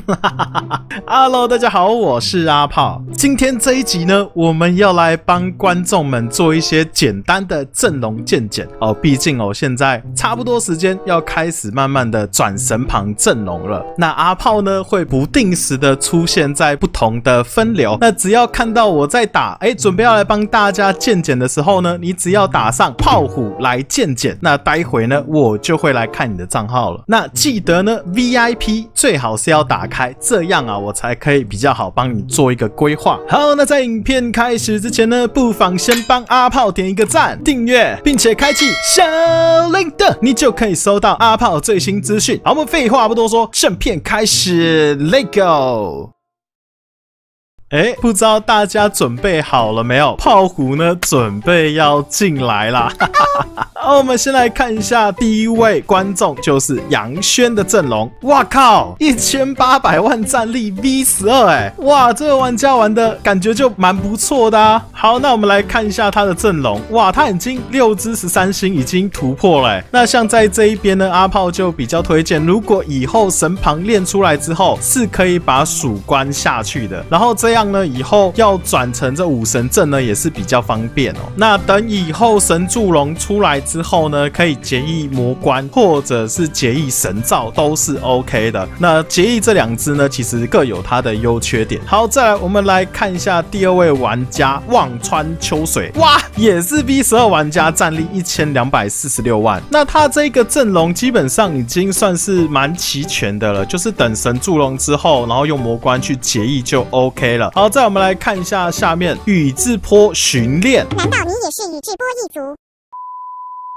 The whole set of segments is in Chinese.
哈 Hello，大家好，我是阿炮。今天这一集呢，我们要来帮观众们做一些简单的阵容见解哦。毕竟哦，现在差不多时间要开始慢慢的转神旁阵容了。那阿炮呢，会不定时的出现在不同的分流。那只要看到我在打，哎，准备要来帮大家见解的时候呢，你只要打上炮虎来见解，那待会呢，我就会来看你的账号了。那记得呢，VIP 最好是要打开，这样啊，我才可以比较好帮你做一个规划。好，那在影片开始之前呢，不妨先帮阿炮点一个赞、订阅，并且开启小铃铛，你就可以收到阿炮最新资讯。好，我们废话不多说，正片开始，Let's go。哎，不知道大家准备好了没有？炮虎呢，准备要进来啦。好，我们先来看一下第一位观众，就是杨轩的阵容。哇靠，一千八百万战力 V 十二，哎，哇，这个玩家玩的感觉就蛮不错的啊。好，那我们来看一下他的阵容。哇，他已经六只十三星已经突破了。那像在这一边呢，阿炮就比较推荐，如果以后神旁练出来之后，是可以把蜀关下去的。然后这这样。呢，以后要转成这武神阵呢，也是比较方便哦。那等以后神柱龙出来之后呢，可以结义魔关或者是结义神造都是 OK 的。那结义这两只呢，其实各有它的优缺点。好，再来我们来看一下第二位玩家望川秋水，哇，也是 V 十二玩家，战力一千两百四十六万。那他这个阵容基本上已经算是蛮齐全的了，就是等神柱龙之后，然后用魔关去结义就 OK 了。好，再我们来看一下下面宇智波巡练，难道你也是宇智波一族？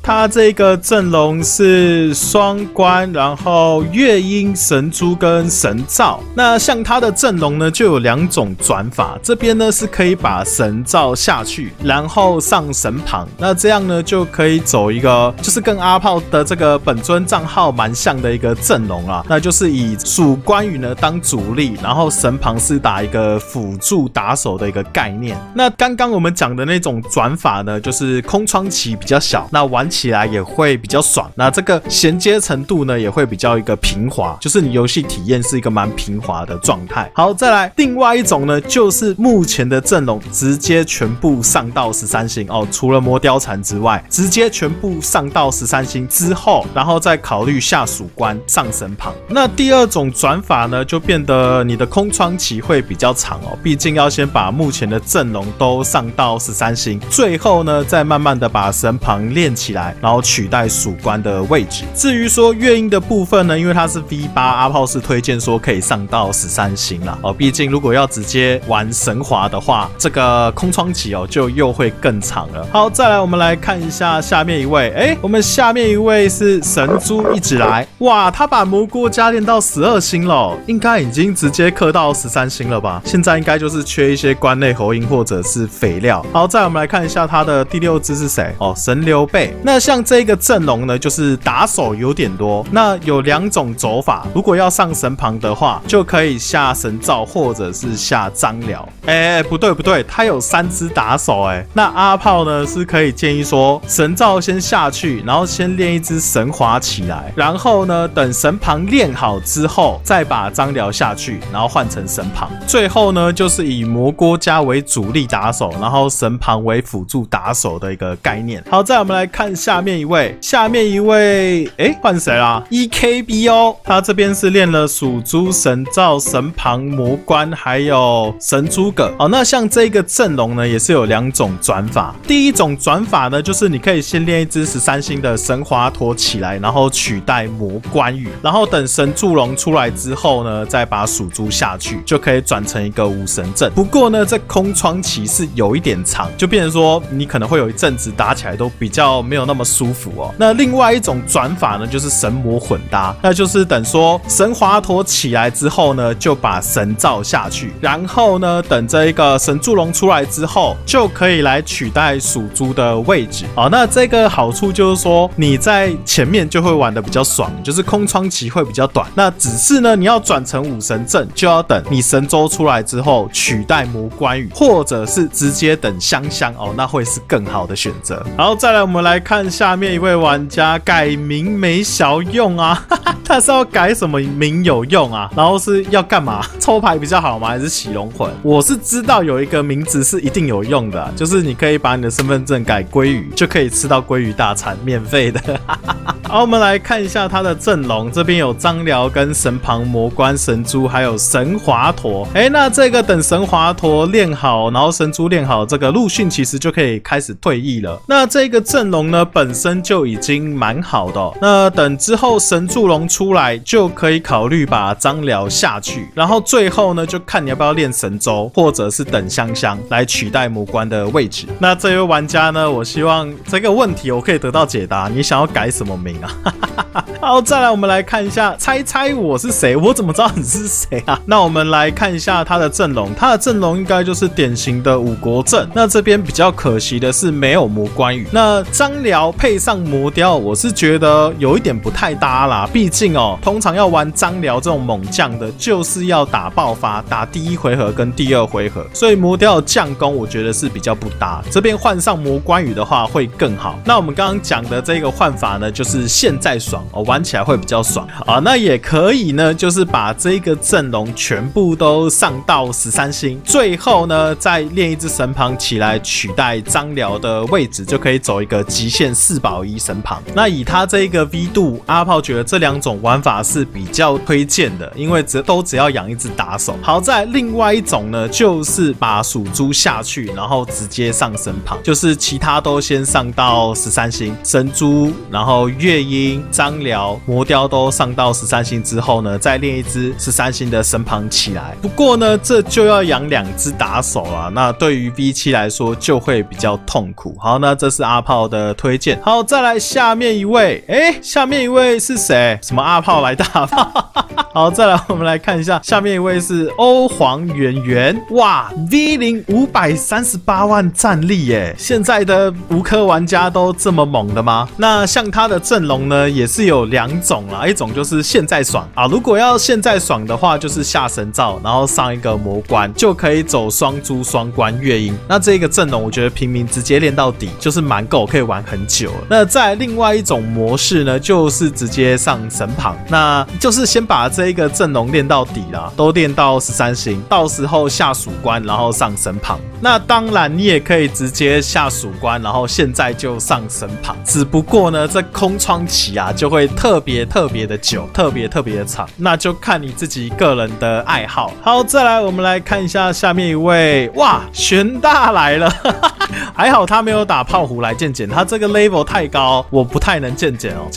他这个阵容是双关，然后月鹰神珠跟神造。那像他的阵容呢，就有两种转法。这边呢是可以把神造下去，然后上神旁。那这样呢就可以走一个，就是跟阿炮的这个本尊账号蛮像的一个阵容啊。那就是以属关羽呢当主力，然后神旁是打一个辅助打手的一个概念。那刚刚我们讲的那种转法呢，就是空窗期比较小，那玩。起来也会比较爽，那这个衔接程度呢也会比较一个平滑，就是你游戏体验是一个蛮平滑的状态。好，再来另外一种呢，就是目前的阵容直接全部上到十三星哦，除了魔貂蝉之外，直接全部上到十三星之后，然后再考虑下属关上神旁。那第二种转法呢，就变得你的空窗期会比较长哦，毕竟要先把目前的阵容都上到十三星，最后呢再慢慢的把神旁练起来。然后取代蜀关的位置。至于说月鹰的部分呢，因为它是 V 八，阿炮是推荐说可以上到十三星了哦。毕竟如果要直接玩神华的话，这个空窗期哦就又会更长了。好，再来我们来看一下下面一位，哎，我们下面一位是神珠一直来，哇，他把蘑菇加练到十二星了，应该已经直接氪到十三星了吧？现在应该就是缺一些关内喉音或者是肥料。好，再我们来看一下他的第六只是谁？哦，神刘备。那像这个阵容呢，就是打手有点多。那有两种走法，如果要上神旁的话，就可以下神造或者是下张辽。哎，不对不对，他有三只打手哎。那阿炮呢是可以建议说，神造先下去，然后先练一只神华起来，然后呢等神旁练好之后，再把张辽下去，然后换成神旁。最后呢就是以魔锅家为主力打手，然后神旁为辅助打手的一个概念。好，再我们来看下。面一位，下面一位，哎，换谁啦？E K B 哦，他这边是练了属猪神造神旁魔关，还有神诸葛。哦，那像这个阵容呢，也是有两种转法。第一种转法呢，就是你可以先练一只十三星的神华陀起来，然后取代魔关羽，然后等神祝龙出来之后呢，再把属猪下去，就可以转成一个武神阵。不过呢，这空窗期是有一点长，就变成说你可能会有一阵子打起来都比较没有那么。舒服哦。那另外一种转法呢，就是神魔混搭，那就是等说神华陀起来之后呢，就把神罩下去，然后呢，等这一个神柱龙出来之后，就可以来取代属猪的位置。哦，那这个好处就是说你在前面就会玩的比较爽，就是空窗期会比较短。那只是呢，你要转成武神阵，就要等你神州出来之后取代魔关羽，或者是直接等香香哦，那会是更好的选择。然后再来，我们来看。看下面一位玩家改名没小用啊，他是要改什么名有用啊？然后是要干嘛？抽牌比较好吗？还是洗龙魂？我是知道有一个名字是一定有用的，就是你可以把你的身份证改鲑鱼，就可以吃到鲑鱼大餐，免费的。好，我们来看一下他的阵容，这边有张辽跟神旁魔关神珠，还有神华佗。哎，那这个等神华佗练好，然后神珠练好，这个陆逊其实就可以开始退役了。那这个阵容呢，本身就已经蛮好的。那等之后神助龙出来，就可以考虑把张辽下去，然后最后呢，就看你要不要练神州，或者是等香香来取代魔关的位置。那这位玩家呢，我希望这个问题我可以得到解答。你想要改什么名？啊。哈哈哈好，再来我们来看一下，猜猜我是谁？我怎么知道你是谁啊？那我们来看一下他的阵容，他的阵容应该就是典型的五国阵。那这边比较可惜的是没有魔关羽。那张辽配上魔雕，我是觉得有一点不太搭啦。毕竟哦，通常要玩张辽这种猛将的，就是要打爆发，打第一回合跟第二回合，所以魔雕的将攻我觉得是比较不搭。这边换上魔关羽的话会更好。那我们刚刚讲的这个换法呢，就是。现在爽哦，玩起来会比较爽啊。那也可以呢，就是把这个阵容全部都上到十三星，最后呢再练一只神旁起来取代张辽的位置，就可以走一个极限四保一神旁。那以他这个 V 度，阿炮觉得这两种玩法是比较推荐的，因为只都只要养一只打手。好在另外一种呢，就是把属猪下去，然后直接上神旁，就是其他都先上到十三星神猪，然后月。夜莺、张辽、魔雕都上到十三星之后呢，再练一只十三星的身旁起来。不过呢，这就要养两只打手了，那对于 V 七来说就会比较痛苦。好，那这是阿炮的推荐。好，再来下面一位，哎，下面一位是谁？什么阿炮来大炮？好，再来我们来看一下，下面一位是欧皇圆圆。哇，V 零五百三十八万战力耶！现在的无科玩家都这么猛的吗？那像他的阵。容呢也是有两种啦，一种就是现在爽啊，如果要现在爽的话，就是下神照，然后上一个魔关，就可以走双珠双关月鹰。那这个阵容我觉得平民直接练到底就是蛮够，可以玩很久。那在另外一种模式呢，就是直接上神旁，那就是先把这一个阵容练到底啦，都练到十三星，到时候下蜀关，然后上神旁。那当然你也可以直接下蜀关，然后现在就上神旁，只不过呢这空窗。期啊，就会特别特别的久，特别特别的长，那就看你自己个人的爱好。好，再来我们来看一下下面一位，哇，玄大来了，还好他没有打炮虎来见见，他这个 level 太高，我不太能见见哦。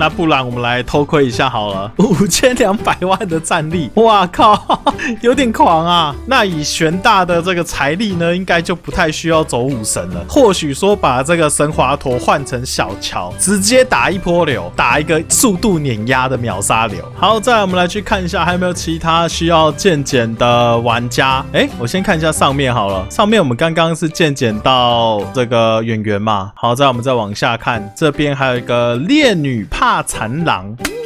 那不然我们来偷窥一下好了，五千两百万的战力，哇靠，有点狂啊！那以玄大的这个财力呢，应该就不太需要走武神了。或许说把这个神华陀换成小乔，直接打一波流，打一个速度碾压的秒杀流。好，再来我们来去看一下，还有没有其他需要渐减的玩家？哎，我先看一下上面好了，上面我们刚刚是渐减到这个演员嘛。好，再我们再往下看，这边还有一个烈女怕。大馋狼。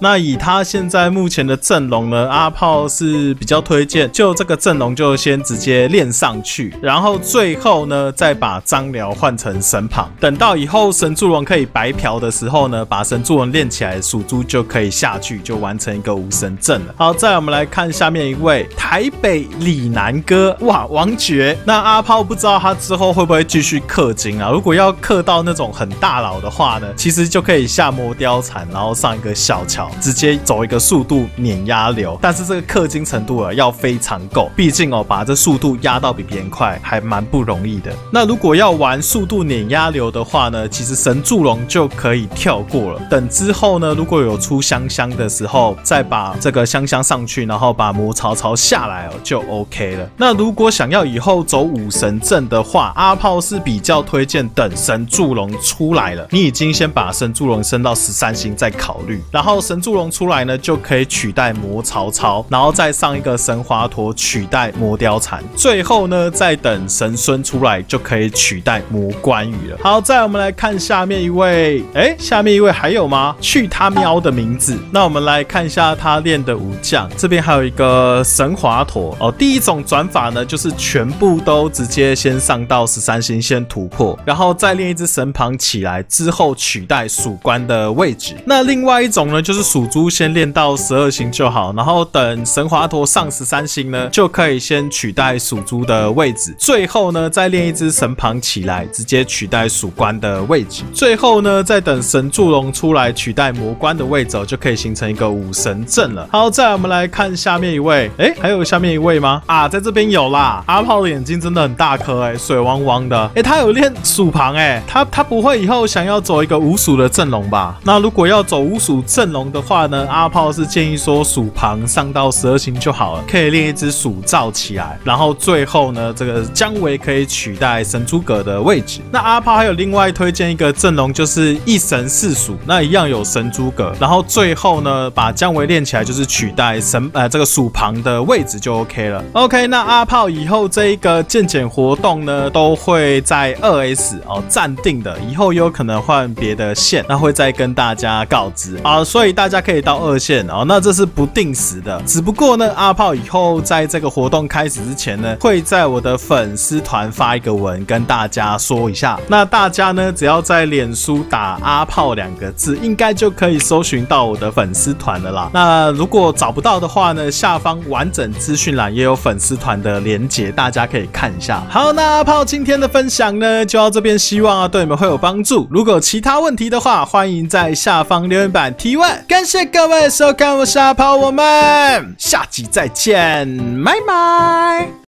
那以他现在目前的阵容呢，阿炮是比较推荐，就这个阵容就先直接练上去，然后最后呢再把张辽换成神旁，等到以后神助龙可以白嫖的时候呢，把神助龙练起来，属猪就可以下去，就完成一个无神阵了。好，再我们来看下面一位台北李南哥，哇，王爵。那阿炮不知道他之后会不会继续氪金啊？如果要氪到那种很大佬的话呢，其实就可以下魔貂蝉，然后上一个小乔。直接走一个速度碾压流，但是这个氪金程度啊要非常够，毕竟哦把这速度压到比别人快还蛮不容易的。那如果要玩速度碾压流的话呢，其实神助龙就可以跳过了。等之后呢，如果有出香香的时候，再把这个香香上去，然后把魔曹操下来哦就 OK 了。那如果想要以后走武神阵的话，阿炮是比较推荐等神助龙出来了，你已经先把神助龙升到十三星再考虑，然后神。神助龙出来呢，就可以取代魔曹操，然后再上一个神华佗取代魔貂蝉，最后呢，再等神孙出来就可以取代魔关羽了。好，再我们来看下面一位，哎，下面一位还有吗？去他喵的名字。那我们来看一下他练的武将，这边还有一个神华佗哦。第一种转法呢，就是全部都直接先上到十三星先突破，然后再练一只神旁起来之后取代蜀关的位置。那另外一种呢，就是属猪先练到十二星就好，然后等神华佗上十三星呢，就可以先取代属猪的位置。最后呢，再练一只神旁起来，直接取代鼠关的位置。最后呢，再等神祝龙出来取代魔关的位置，就可以形成一个武神阵了。好，再我们来看下面一位，哎，还有下面一位吗？啊，在这边有啦。阿炮的眼睛真的很大颗，哎，水汪汪的。哎，他有练鼠旁，哎，他他不会以后想要走一个无鼠的阵容吧？那如果要走无鼠阵容的话呢？阿炮是建议说蜀旁上到十二星就好了，可以练一只蜀赵起来，然后最后呢，这个姜维可以取代神诸葛的位置。那阿炮还有另外推荐一个阵容，就是一神四蜀，那一样有神诸葛，然后最后呢，把姜维练起来，就是取代神呃这个蜀旁的位置就 OK 了。OK，那阿炮以后这一个健检活动呢，都会在二 S 哦暂定的，以后有可能换别的线，那会再跟大家告知啊，所以大大家可以到二线哦。那这是不定时的，只不过呢，阿炮以后在这个活动开始之前呢，会在我的粉丝团发一个文跟大家说一下。那大家呢，只要在脸书打阿炮两个字，应该就可以搜寻到我的粉丝团了啦。那如果找不到的话呢，下方完整资讯栏也有粉丝团的连结，大家可以看一下。好，那阿炮今天的分享呢，就到这边，希望啊对你们会有帮助。如果其他问题的话，欢迎在下方留言板提问。感谢各位收看我是阿跑，我们下集再见，拜拜。